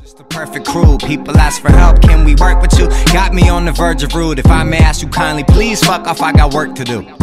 Just the perfect crew. People ask for help. Can we work with you? Got me on the verge of rude. If I may ask you kindly, please fuck off. I got work to do.